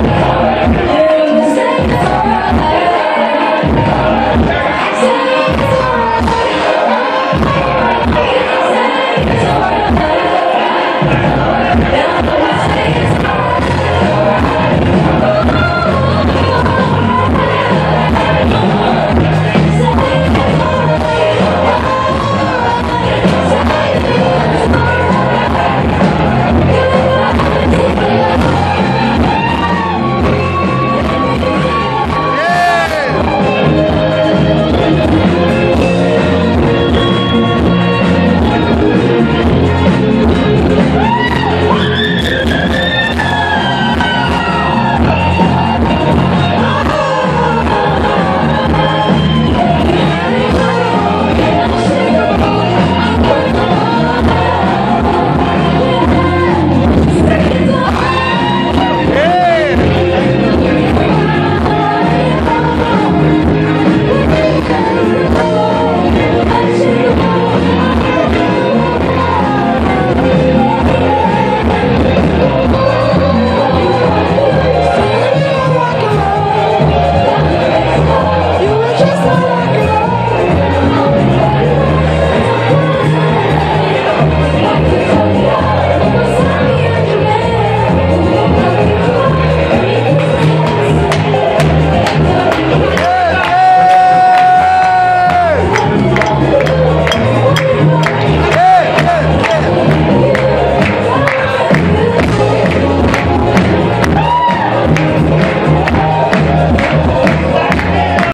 Yeah.